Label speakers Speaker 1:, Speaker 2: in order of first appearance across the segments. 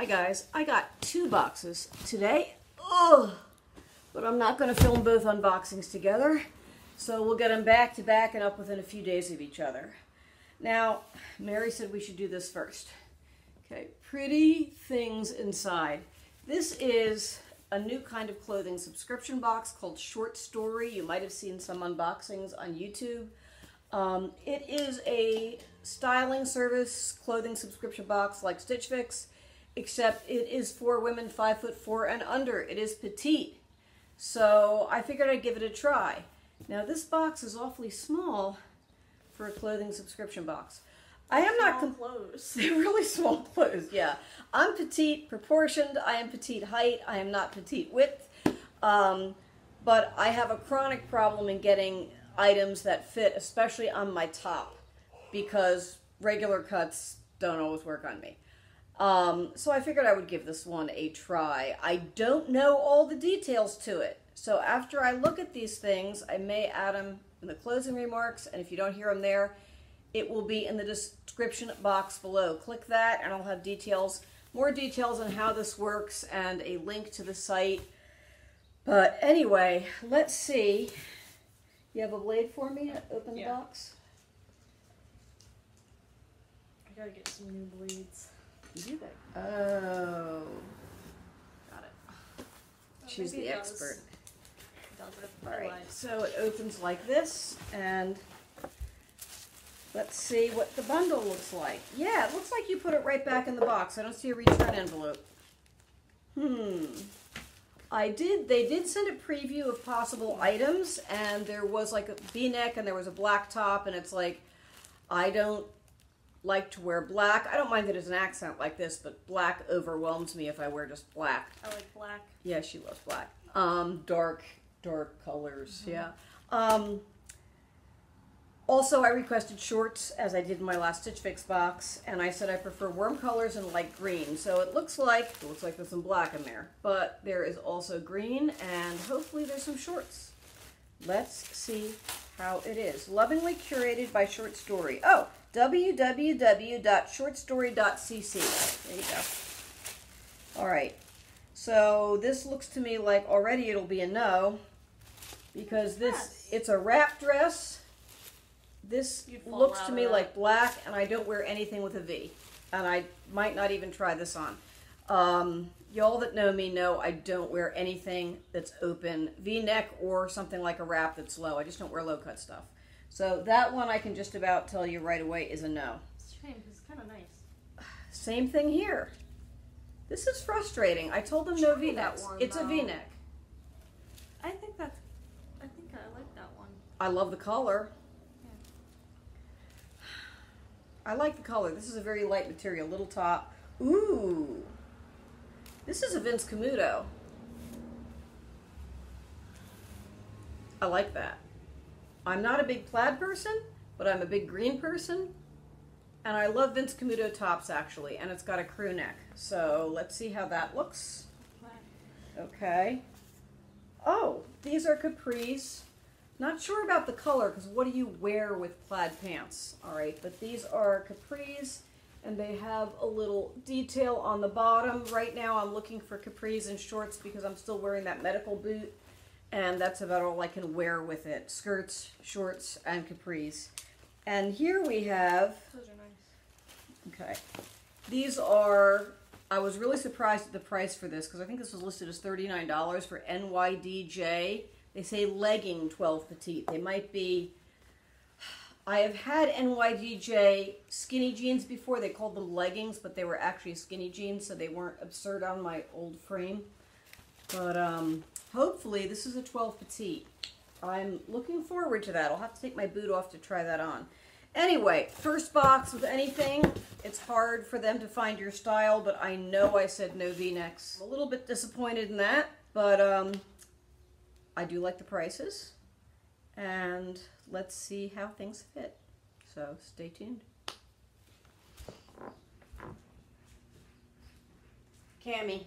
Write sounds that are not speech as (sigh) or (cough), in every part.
Speaker 1: Hi guys, I got two boxes today. Oh, but I'm not going to film both unboxings together. So we'll get them back to back and up within a few days of each other. Now, Mary said we should do this first. Okay, pretty things inside. This is a new kind of clothing subscription box called Short Story. You might have seen some unboxings on YouTube. Um, it is a styling service clothing subscription box like Stitch Fix except it is for women five foot four and under. It is petite. So I figured I'd give it a try. Now this box is awfully small for a clothing subscription box. I am
Speaker 2: small
Speaker 1: not
Speaker 2: clothes.
Speaker 1: They're (laughs) really small clothes. Yeah, I'm petite proportioned. I am petite height. I am not petite width. Um, but I have a chronic problem in getting items that fit, especially on my top, because regular cuts don't always work on me. Um, so I figured I would give this one a try. I don't know all the details to it. So after I look at these things, I may add them in the closing remarks, and if you don't hear them there, it will be in the description box below. Click that, and I'll have details, more details on how this works, and a link to the site. But anyway, let's see. You have a blade for me to open the
Speaker 2: Yeah.
Speaker 1: box?
Speaker 2: I gotta get some new blades.
Speaker 1: Do that. Oh. Got it. She's the expert.
Speaker 2: It does it
Speaker 1: All so it opens like this, and let's see what the bundle looks like. Yeah, it looks like you put it right back in the box. I don't see a return envelope. Hmm. I did, they did send a preview of possible items, and there was like a v-neck, and there was a black top, and it's like, I don't like to wear black. I don't mind that it's an accent like this, but black overwhelms me if I wear just black.
Speaker 2: I like black.
Speaker 1: Yeah, she loves black. Um, dark, dark colors. Yeah. Um, also, I requested shorts as I did in my last Stitch Fix box, and I said I prefer warm colors and light green. So it looks like it looks like there's some black in there, but there is also green, and hopefully there's some shorts. Let's see how it is. Lovingly curated by Short Story. Oh, www.shortstory.cc. There you go. All right. So this looks to me like already it'll be a no because this
Speaker 2: Yes.
Speaker 1: it's a wrap dress. This looks to me like black and I don't wear anything with a V. And I might not even try this on. Um, y'all that know me know I don't wear anything that's open V-neck or something like a wrap that's low. I just don't wear low cut stuff. So that one I can just about tell you right away is a no.
Speaker 2: It's a shame it's kind of nice.
Speaker 1: Same thing here. This is frustrating. I told them no V
Speaker 2: that
Speaker 1: necks. It's a
Speaker 2: though.
Speaker 1: V neck.
Speaker 2: I think that's. I think I like that one.
Speaker 1: I love the color. (sighs) I like the color. This is a very light material, little top. Ooh. This is a Vince Camuto. I like that. I'm not a big plaid person, but I'm a big green person. And I love Vince Camuto tops actually, and it's got a crew neck. So let's see how that looks. Okay. Oh, these are capris. Not sure about the color because what do you wear with plaid pants? All right, but these are capris and they have a little detail on the bottom. Right now I'm looking for capris and shorts because I'm still wearing that medical boot and that's about all I can wear with it. Skirts, shorts, and capris. And here we have
Speaker 2: Those are nice.
Speaker 1: Okay. These are, I was really surprised at the price for this because I think this was listed as $39 for NYDJ. They say legging 12 petite. They might be, I have had NYDJ skinny jeans before. They called them leggings, but they were actually skinny jeans, so they weren't absurd on my old frame. But um, hopefully this is a 12 petite. I'm looking forward to that. I'll have to take my boot off to try that on. Anyway, first box with anything, it's hard for them to find your style, but I know I said no v-necks. I'm a little bit disappointed in that, but um, I do like the prices. And let's see how things fit. So stay tuned. Cami.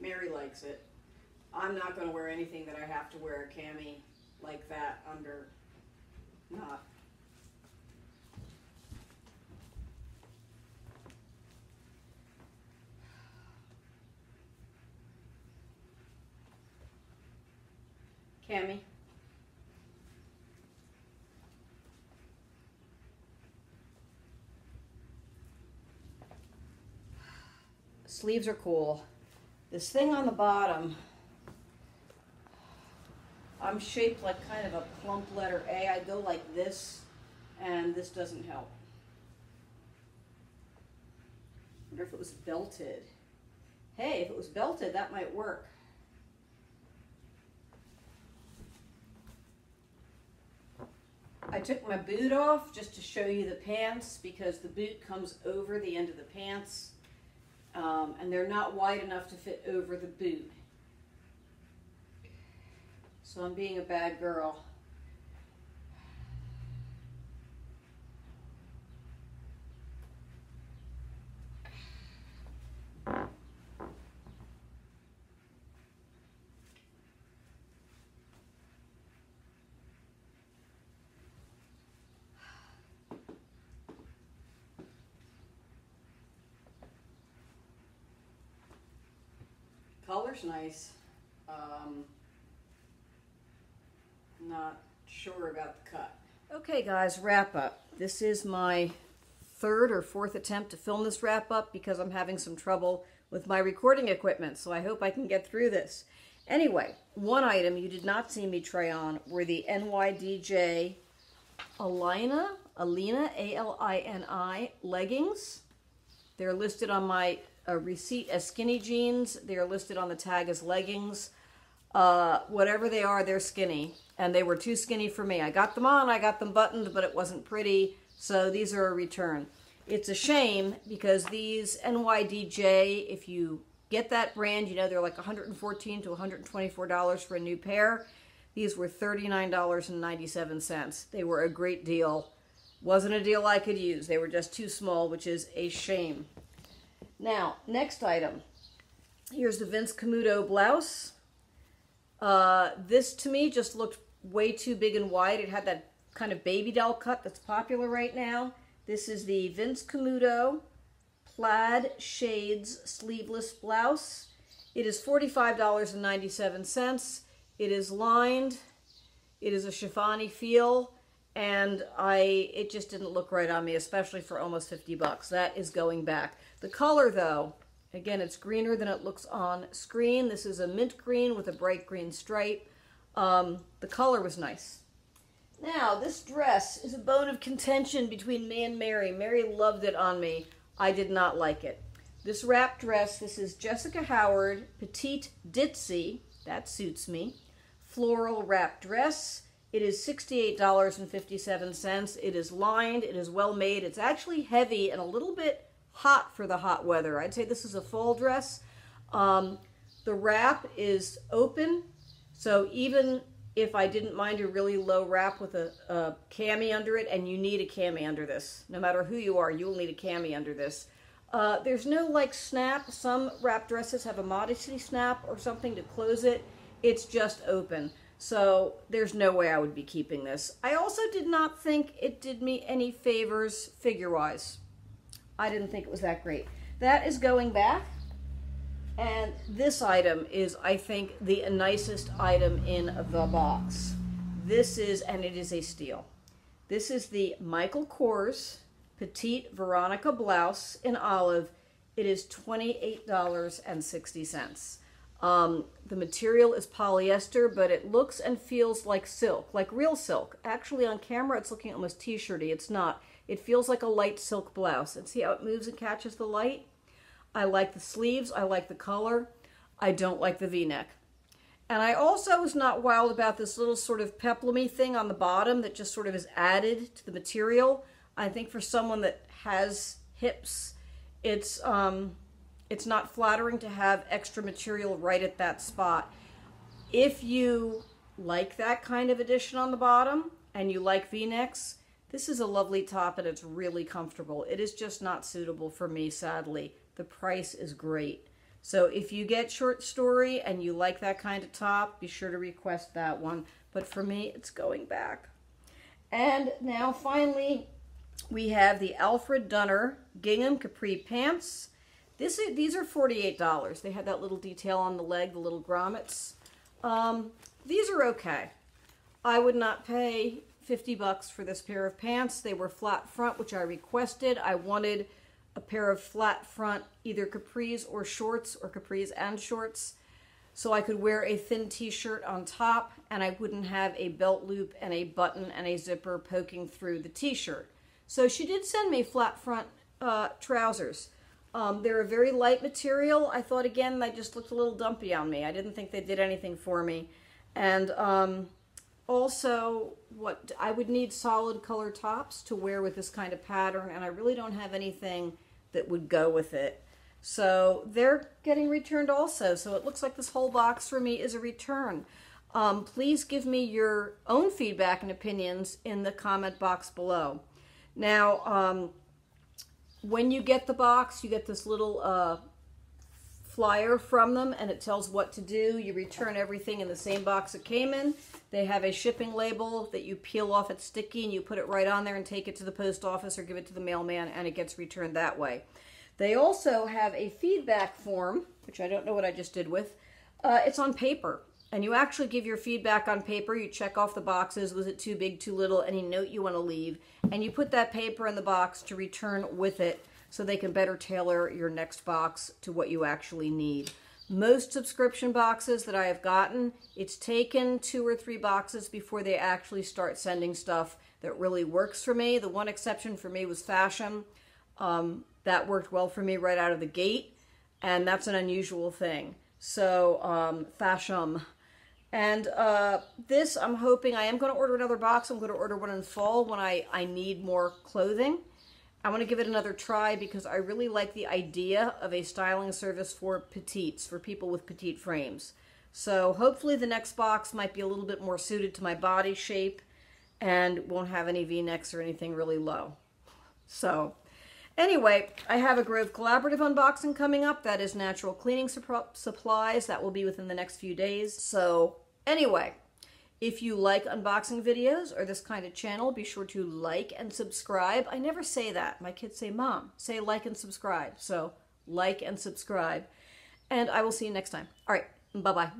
Speaker 1: Mary likes it. I'm not going to wear anything that I have to wear a cami like that under. Not. Cami. Sleeves are cool. This thing on the bottom, I'm shaped like kind of a plump letter A. I go like this, and this doesn't help. I wonder if it was belted. Hey, if it was belted, that might work. I took my boot off just to show you the pants because the boot comes over the end of the pants um, and they're not wide enough to fit over the boot. So I'm being a bad girl. Color's nice. Um, not sure about the cut. Okay, guys, wrap up. This is my third or fourth attempt to film this wrap up because I'm having some trouble with my recording equipment, so I hope I can get through this. Anyway, one item you did not see me try on were the NYDJ Alina, Alina, A-L-I-N-I leggings. They're listed on my uh, receipt as skinny jeans. They're listed on the tag as leggings. Uh, whatever they are, they're skinny. And they were too skinny for me. I got them on, I got them buttoned, but it wasn't pretty. So these are a return. It's a shame because these NYDJ, if you get that brand, you know they're like 114 to $124 for a new pair. These were $39.97. They were a great deal. Wasn't a deal I could use. They were just too small, which is a shame. Now, next item. Here's the Vince Camuto blouse. Uh, this to me just looked way too big and wide. It had that kind of baby doll cut that's popular right now. This is the Vince Camuto plaid shades sleeveless blouse. It is $45.97. It is lined. It is a chiffon feel and I it just didn't look right on me, especially for almost 50 bucks. That is going back. The color though, again, it's greener than it looks on screen. This is a mint green with a bright green stripe. Um, the color was nice. Now, this dress is a bone of contention between me and Mary. Mary loved it on me. I did not like it. This wrap dress, this is Jessica Howard Petite Ditzy. That suits me. Floral wrap dress. It is $68.57. It is lined. It is well made. It's actually heavy and a little bit hot for the hot weather. I'd say this is a fall dress. Um, the wrap is open, so even if I didn't mind a really low wrap with a, a cami under it, and you need a cami under this, no matter who you are, you will need a cami under this. Uh, there's no like snap. Some wrap dresses have a modesty snap or something to close it. It's just open. So there's no way I would be keeping this. I also did not think it did me any favors figure-wise. I didn't think it was that great. That is going back. And this item is, I think, the nicest item in the box. This is, and it is a steal. This is the Michael Kors Petite Veronica Blouse in olive. It is $28.60. Um, the material is polyester, but it looks and feels like silk, like real silk. Actually, on camera, it's looking almost t-shirty. It's not. It feels like a light silk blouse. And see how it moves and catches the light? I like the sleeves. I like the color. I don't like the v-neck. And I also was not wild about this little sort of peplumy thing on the bottom that just sort of is added to the material. I think for someone that has hips, it's um, it's not flattering to have extra material right at that spot. If you like that kind of addition on the bottom and you like v-necks, this is a lovely top and it's really comfortable. It is just not suitable for me, sadly. The price is great. So if you get short story and you like that kind of top, be sure to request that one. But for me, it's going back. And now finally, we have the Alfred Dunner gingham capri pants. This is, these are $48. They have that little detail on the leg, the little grommets. Um, these are okay. I would not pay 50 bucks for this pair of pants. They were flat front, which I requested. I wanted a pair of flat front, either capris or shorts, or capris and shorts, so I could wear a thin t-shirt on top and I wouldn't have a belt loop and a button and a zipper poking through the t-shirt. So she did send me flat front uh, trousers. Um, they're a very light material. I thought again they just looked a little dumpy on me. I didn't think they did anything for me. And um, also, what I would need solid color tops to wear with this kind of pattern, and I really don't have anything that would go with it. So they're getting returned also. So it looks like this whole box for me is a return. Um, please give me your own feedback and opinions in the comment box below. Now, um, when you get the box, you get this little uh, flyer from them and it tells what to do. You return everything in the same box it came in. They have a shipping label that you peel off, it's sticky, and you put it right on there and take it to the post office or give it to the mailman and it gets returned that way. They also have a feedback form, which I don't know what I just did with. Uh, it's on paper and you actually give your feedback on paper. You check off the boxes. Was it too big, too little? Any note you want to leave. And you put that paper in the box to return with it so they can better tailor your next box to what you actually need. Most subscription boxes that I have gotten, it's taken two or three boxes before they actually start sending stuff that really works for me. The one exception for me was Fashom. Um, that worked well for me right out of the gate, and that's an unusual thing. So, um, Fashom. And uh, this, I'm hoping, I am going to order another box. I'm going to order one in fall when I, I need more clothing. I want to give it another try because I really like the idea of a styling service for petites, for people with petite frames. So hopefully the next box might be a little bit more suited to my body shape and won't have any v-necks or anything really low. So anyway, I have a Grove Collaborative unboxing coming up. That is natural cleaning supplies. That will be within the next few days. So anyway, if you like unboxing videos or this kind of channel, be sure to like and subscribe. I never say that. My kids say, Mom, say like and subscribe. So like and subscribe. And I will see you next time. All right. Bye-bye.